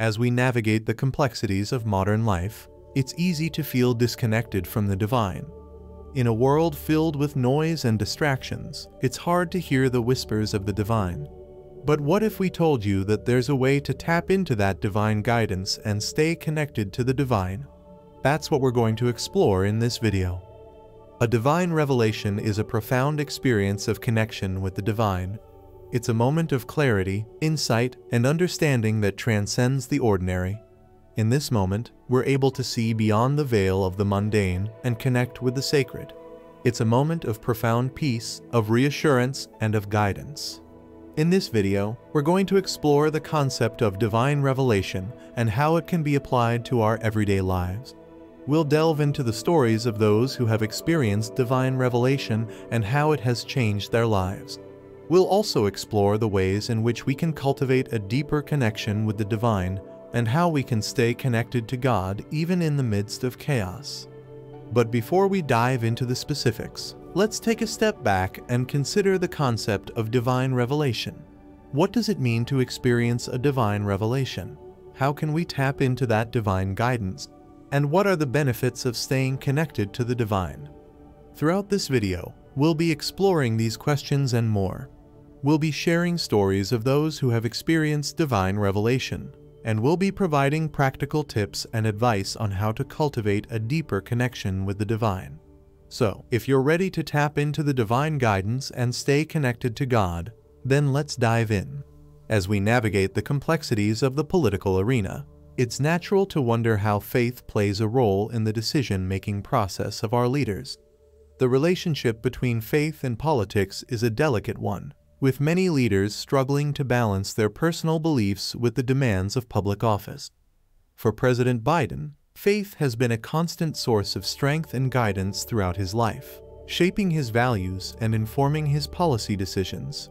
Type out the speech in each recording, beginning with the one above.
As we navigate the complexities of modern life, it's easy to feel disconnected from the divine. In a world filled with noise and distractions, it's hard to hear the whispers of the divine. But what if we told you that there's a way to tap into that divine guidance and stay connected to the divine? That's what we're going to explore in this video. A divine revelation is a profound experience of connection with the divine. It's a moment of clarity, insight, and understanding that transcends the ordinary. In this moment, we're able to see beyond the veil of the mundane and connect with the sacred. It's a moment of profound peace, of reassurance, and of guidance. In this video, we're going to explore the concept of divine revelation and how it can be applied to our everyday lives. We'll delve into the stories of those who have experienced divine revelation and how it has changed their lives. We'll also explore the ways in which we can cultivate a deeper connection with the divine and how we can stay connected to God even in the midst of chaos. But before we dive into the specifics, let's take a step back and consider the concept of divine revelation. What does it mean to experience a divine revelation? How can we tap into that divine guidance? And what are the benefits of staying connected to the divine? Throughout this video, we'll be exploring these questions and more. We'll be sharing stories of those who have experienced divine revelation, and we'll be providing practical tips and advice on how to cultivate a deeper connection with the divine. So, if you're ready to tap into the divine guidance and stay connected to God, then let's dive in. As we navigate the complexities of the political arena, it's natural to wonder how faith plays a role in the decision-making process of our leaders. The relationship between faith and politics is a delicate one, with many leaders struggling to balance their personal beliefs with the demands of public office. For President Biden, faith has been a constant source of strength and guidance throughout his life, shaping his values and informing his policy decisions.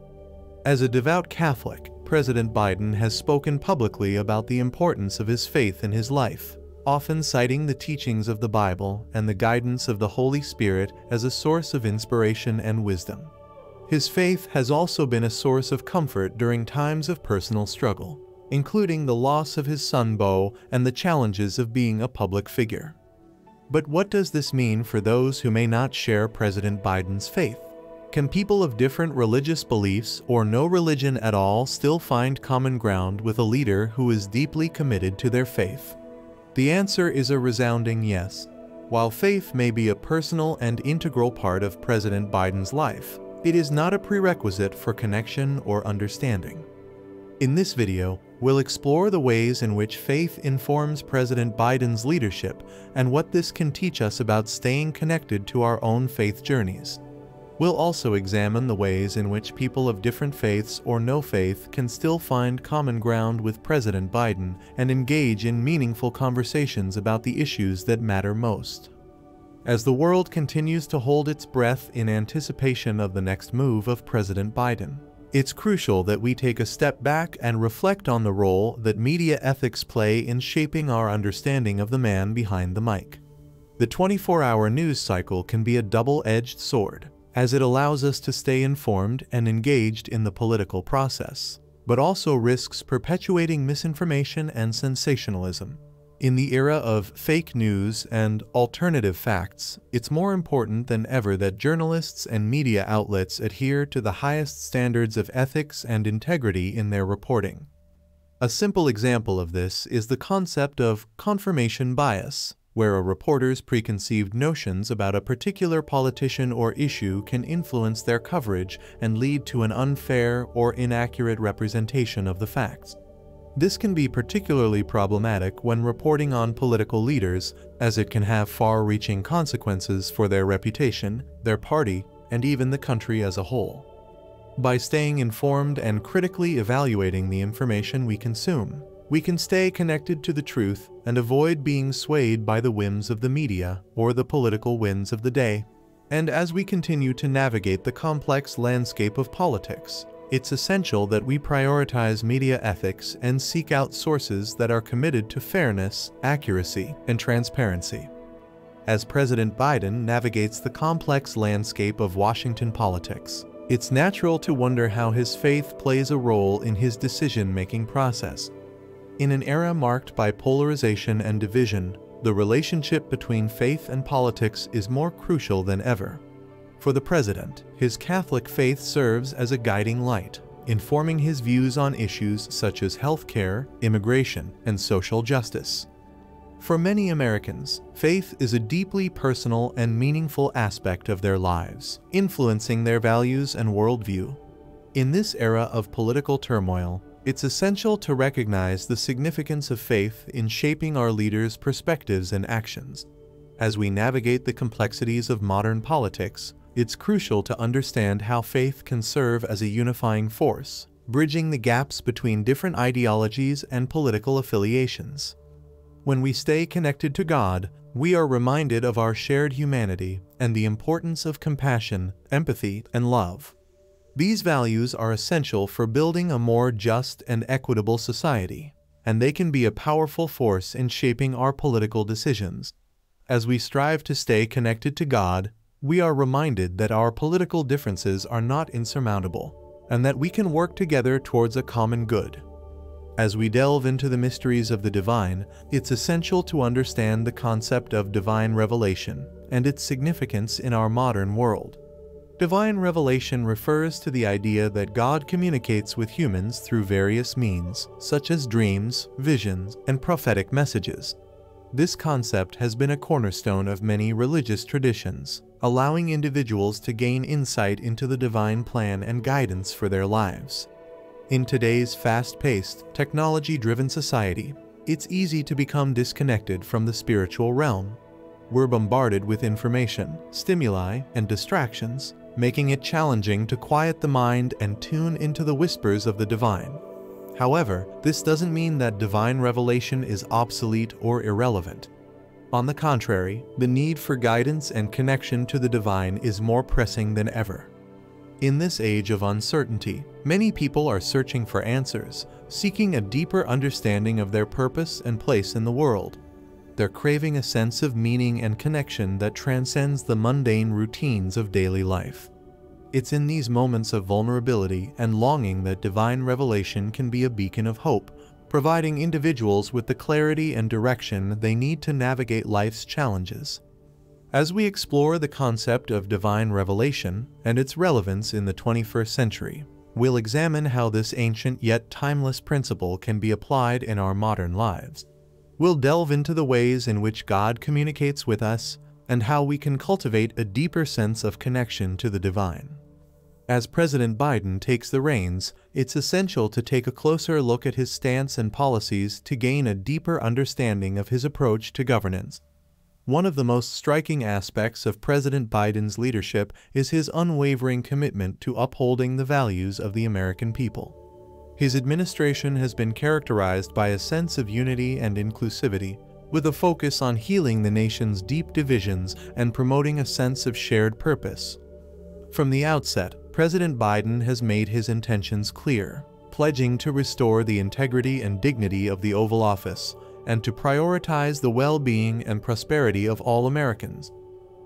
As a devout Catholic, President Biden has spoken publicly about the importance of his faith in his life, often citing the teachings of the Bible and the guidance of the Holy Spirit as a source of inspiration and wisdom. His faith has also been a source of comfort during times of personal struggle, including the loss of his son Beau and the challenges of being a public figure. But what does this mean for those who may not share President Biden's faith? Can people of different religious beliefs or no religion at all still find common ground with a leader who is deeply committed to their faith? The answer is a resounding yes. While faith may be a personal and integral part of President Biden's life, it is not a prerequisite for connection or understanding. In this video, we'll explore the ways in which faith informs President Biden's leadership and what this can teach us about staying connected to our own faith journeys. We'll also examine the ways in which people of different faiths or no faith can still find common ground with President Biden and engage in meaningful conversations about the issues that matter most. As the world continues to hold its breath in anticipation of the next move of President Biden, it's crucial that we take a step back and reflect on the role that media ethics play in shaping our understanding of the man behind the mic. The 24-hour news cycle can be a double-edged sword, as it allows us to stay informed and engaged in the political process, but also risks perpetuating misinformation and sensationalism. In the era of fake news and alternative facts, it's more important than ever that journalists and media outlets adhere to the highest standards of ethics and integrity in their reporting. A simple example of this is the concept of confirmation bias, where a reporter's preconceived notions about a particular politician or issue can influence their coverage and lead to an unfair or inaccurate representation of the facts. This can be particularly problematic when reporting on political leaders, as it can have far-reaching consequences for their reputation, their party, and even the country as a whole. By staying informed and critically evaluating the information we consume, we can stay connected to the truth and avoid being swayed by the whims of the media or the political winds of the day. And as we continue to navigate the complex landscape of politics, it's essential that we prioritize media ethics and seek out sources that are committed to fairness, accuracy, and transparency. As President Biden navigates the complex landscape of Washington politics, it's natural to wonder how his faith plays a role in his decision-making process. In an era marked by polarization and division, the relationship between faith and politics is more crucial than ever. For the president, his Catholic faith serves as a guiding light, informing his views on issues such as healthcare, immigration, and social justice. For many Americans, faith is a deeply personal and meaningful aspect of their lives, influencing their values and worldview. In this era of political turmoil, it's essential to recognize the significance of faith in shaping our leaders' perspectives and actions. As we navigate the complexities of modern politics, it's crucial to understand how faith can serve as a unifying force, bridging the gaps between different ideologies and political affiliations. When we stay connected to God, we are reminded of our shared humanity and the importance of compassion, empathy, and love. These values are essential for building a more just and equitable society, and they can be a powerful force in shaping our political decisions. As we strive to stay connected to God, we are reminded that our political differences are not insurmountable, and that we can work together towards a common good. As we delve into the mysteries of the divine, it's essential to understand the concept of divine revelation and its significance in our modern world. Divine revelation refers to the idea that God communicates with humans through various means, such as dreams, visions, and prophetic messages. This concept has been a cornerstone of many religious traditions, allowing individuals to gain insight into the divine plan and guidance for their lives. In today's fast-paced, technology-driven society, it's easy to become disconnected from the spiritual realm. We're bombarded with information, stimuli, and distractions, making it challenging to quiet the mind and tune into the whispers of the divine. However, this doesn't mean that divine revelation is obsolete or irrelevant. On the contrary, the need for guidance and connection to the divine is more pressing than ever. In this age of uncertainty, many people are searching for answers, seeking a deeper understanding of their purpose and place in the world. They're craving a sense of meaning and connection that transcends the mundane routines of daily life. It's in these moments of vulnerability and longing that divine revelation can be a beacon of hope, providing individuals with the clarity and direction they need to navigate life's challenges. As we explore the concept of divine revelation and its relevance in the 21st century, we'll examine how this ancient yet timeless principle can be applied in our modern lives. We'll delve into the ways in which God communicates with us and how we can cultivate a deeper sense of connection to the divine. As President Biden takes the reins, it's essential to take a closer look at his stance and policies to gain a deeper understanding of his approach to governance. One of the most striking aspects of President Biden's leadership is his unwavering commitment to upholding the values of the American people. His administration has been characterized by a sense of unity and inclusivity, with a focus on healing the nation's deep divisions and promoting a sense of shared purpose. From the outset, President Biden has made his intentions clear, pledging to restore the integrity and dignity of the Oval Office and to prioritize the well-being and prosperity of all Americans.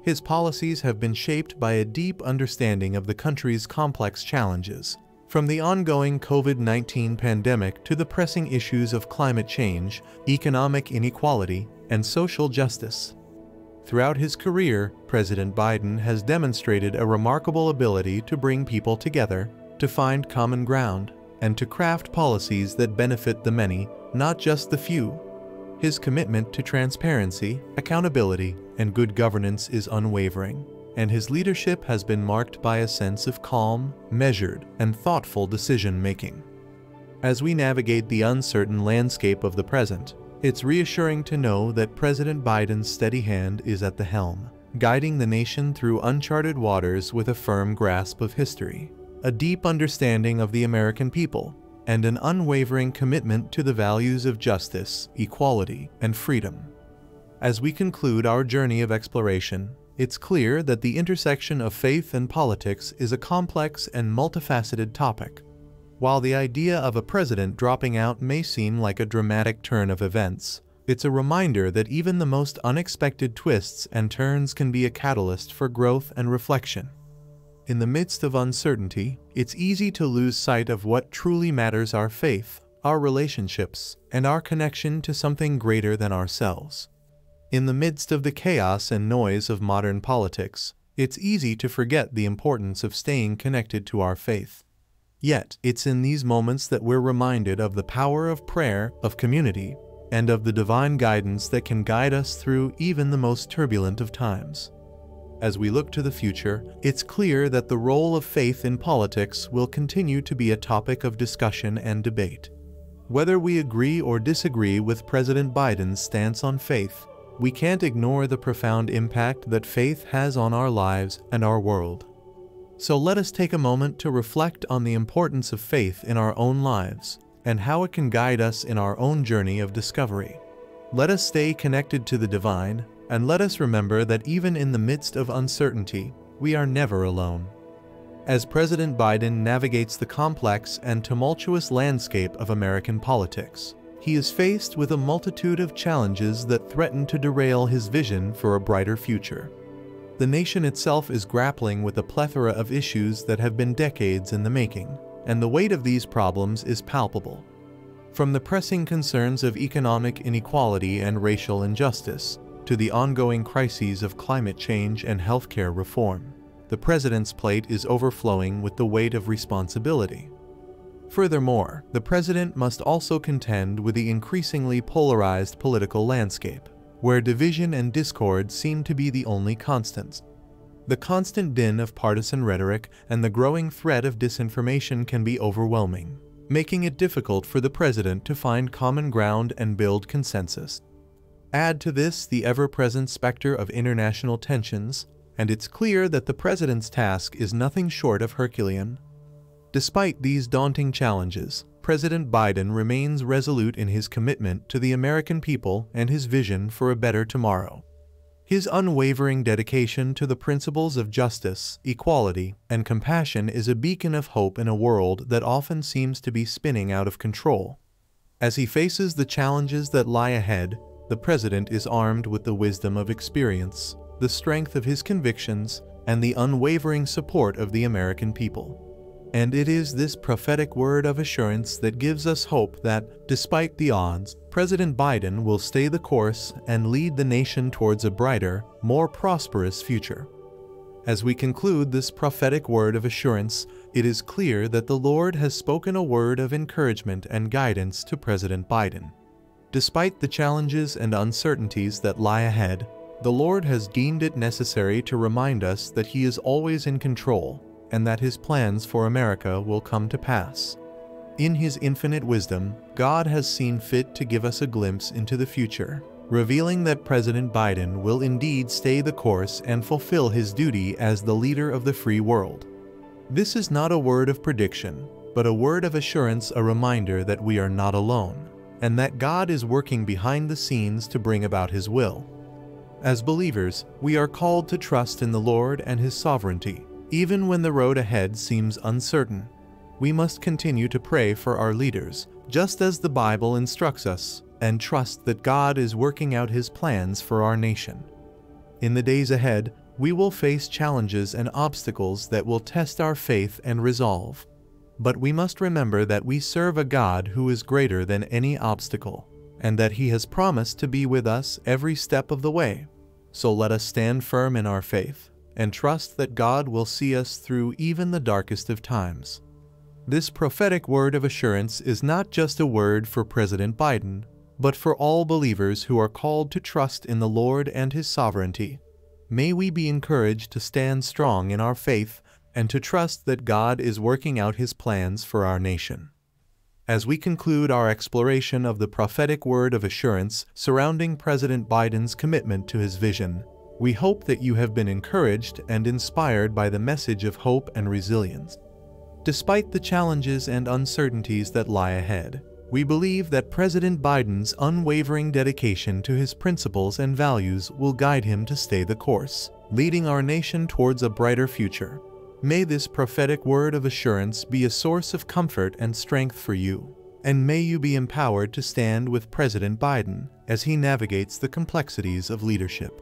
His policies have been shaped by a deep understanding of the country's complex challenges, from the ongoing COVID-19 pandemic to the pressing issues of climate change, economic inequality, and social justice. Throughout his career, President Biden has demonstrated a remarkable ability to bring people together, to find common ground, and to craft policies that benefit the many, not just the few. His commitment to transparency, accountability, and good governance is unwavering and his leadership has been marked by a sense of calm, measured, and thoughtful decision-making. As we navigate the uncertain landscape of the present, it's reassuring to know that President Biden's steady hand is at the helm, guiding the nation through uncharted waters with a firm grasp of history, a deep understanding of the American people, and an unwavering commitment to the values of justice, equality, and freedom. As we conclude our journey of exploration, it's clear that the intersection of faith and politics is a complex and multifaceted topic. While the idea of a president dropping out may seem like a dramatic turn of events, it's a reminder that even the most unexpected twists and turns can be a catalyst for growth and reflection. In the midst of uncertainty, it's easy to lose sight of what truly matters our faith, our relationships, and our connection to something greater than ourselves. In the midst of the chaos and noise of modern politics, it's easy to forget the importance of staying connected to our faith. Yet, it's in these moments that we're reminded of the power of prayer, of community, and of the divine guidance that can guide us through even the most turbulent of times. As we look to the future, it's clear that the role of faith in politics will continue to be a topic of discussion and debate. Whether we agree or disagree with President Biden's stance on faith, we can't ignore the profound impact that faith has on our lives and our world. So let us take a moment to reflect on the importance of faith in our own lives and how it can guide us in our own journey of discovery. Let us stay connected to the divine, and let us remember that even in the midst of uncertainty, we are never alone. As President Biden navigates the complex and tumultuous landscape of American politics, he is faced with a multitude of challenges that threaten to derail his vision for a brighter future. The nation itself is grappling with a plethora of issues that have been decades in the making, and the weight of these problems is palpable. From the pressing concerns of economic inequality and racial injustice, to the ongoing crises of climate change and healthcare reform, the president's plate is overflowing with the weight of responsibility. Furthermore, the president must also contend with the increasingly polarized political landscape, where division and discord seem to be the only constants. The constant din of partisan rhetoric and the growing threat of disinformation can be overwhelming, making it difficult for the president to find common ground and build consensus. Add to this the ever-present specter of international tensions, and it's clear that the president's task is nothing short of Herculean. Despite these daunting challenges, President Biden remains resolute in his commitment to the American people and his vision for a better tomorrow. His unwavering dedication to the principles of justice, equality, and compassion is a beacon of hope in a world that often seems to be spinning out of control. As he faces the challenges that lie ahead, the President is armed with the wisdom of experience, the strength of his convictions, and the unwavering support of the American people. And it is this prophetic word of assurance that gives us hope that, despite the odds, President Biden will stay the course and lead the nation towards a brighter, more prosperous future. As we conclude this prophetic word of assurance, it is clear that the Lord has spoken a word of encouragement and guidance to President Biden. Despite the challenges and uncertainties that lie ahead, the Lord has deemed it necessary to remind us that He is always in control and that his plans for America will come to pass. In his infinite wisdom, God has seen fit to give us a glimpse into the future, revealing that President Biden will indeed stay the course and fulfill his duty as the leader of the free world. This is not a word of prediction, but a word of assurance, a reminder that we are not alone, and that God is working behind the scenes to bring about his will. As believers, we are called to trust in the Lord and his sovereignty, even when the road ahead seems uncertain, we must continue to pray for our leaders, just as the Bible instructs us, and trust that God is working out His plans for our nation. In the days ahead, we will face challenges and obstacles that will test our faith and resolve. But we must remember that we serve a God who is greater than any obstacle, and that He has promised to be with us every step of the way. So let us stand firm in our faith and trust that God will see us through even the darkest of times. This prophetic word of assurance is not just a word for President Biden, but for all believers who are called to trust in the Lord and His sovereignty. May we be encouraged to stand strong in our faith and to trust that God is working out His plans for our nation. As we conclude our exploration of the prophetic word of assurance surrounding President Biden's commitment to his vision, we hope that you have been encouraged and inspired by the message of hope and resilience. Despite the challenges and uncertainties that lie ahead, we believe that President Biden's unwavering dedication to his principles and values will guide him to stay the course, leading our nation towards a brighter future. May this prophetic word of assurance be a source of comfort and strength for you, and may you be empowered to stand with President Biden as he navigates the complexities of leadership.